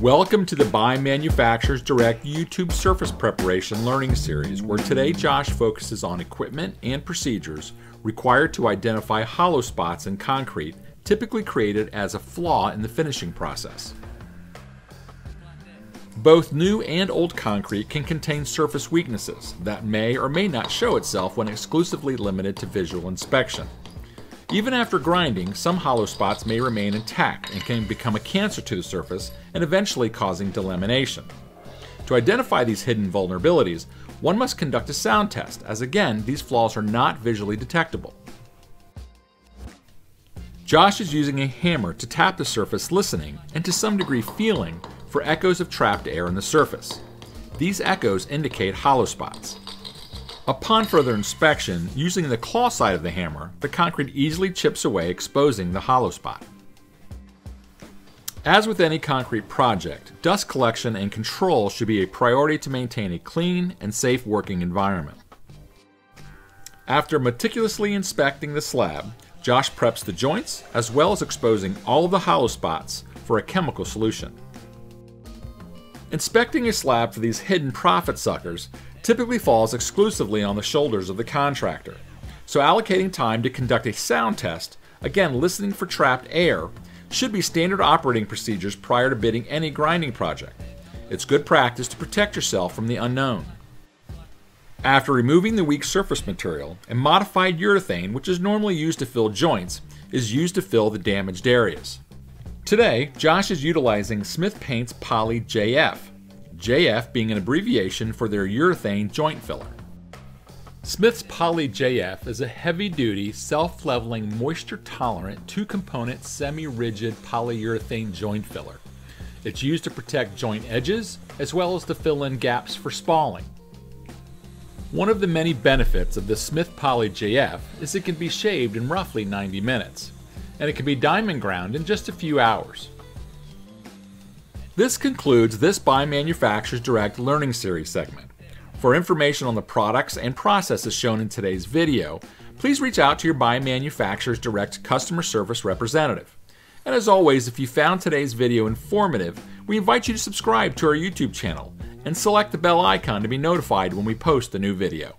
Welcome to the Buy Manufacturers Direct YouTube Surface Preparation Learning Series, where today Josh focuses on equipment and procedures required to identify hollow spots in concrete typically created as a flaw in the finishing process. Both new and old concrete can contain surface weaknesses that may or may not show itself when exclusively limited to visual inspection. Even after grinding, some hollow spots may remain intact and can become a cancer to the surface and eventually causing delamination. To identify these hidden vulnerabilities, one must conduct a sound test, as again, these flaws are not visually detectable. Josh is using a hammer to tap the surface listening, and to some degree feeling, for echoes of trapped air in the surface. These echoes indicate hollow spots. Upon further inspection, using the claw side of the hammer, the concrete easily chips away exposing the hollow spot. As with any concrete project, dust collection and control should be a priority to maintain a clean and safe working environment. After meticulously inspecting the slab, Josh preps the joints as well as exposing all of the hollow spots for a chemical solution. Inspecting a slab for these hidden profit suckers typically falls exclusively on the shoulders of the contractor. So allocating time to conduct a sound test, again listening for trapped air, should be standard operating procedures prior to bidding any grinding project. It's good practice to protect yourself from the unknown. After removing the weak surface material, a modified urethane, which is normally used to fill joints, is used to fill the damaged areas. Today, Josh is utilizing Smith Paint's Poly JF, JF being an abbreviation for their urethane joint filler. Smith's Poly JF is a heavy duty, self leveling, moisture tolerant, two component, semi rigid polyurethane joint filler. It's used to protect joint edges as well as to fill in gaps for spalling. One of the many benefits of the Smith Poly JF is it can be shaved in roughly 90 minutes, and it can be diamond ground in just a few hours. This concludes this Buy Manufacturers Direct Learning Series segment. For information on the products and processes shown in today's video, please reach out to your Buy Manufacturers Direct customer service representative. And as always, if you found today's video informative, we invite you to subscribe to our YouTube channel and select the bell icon to be notified when we post a new video.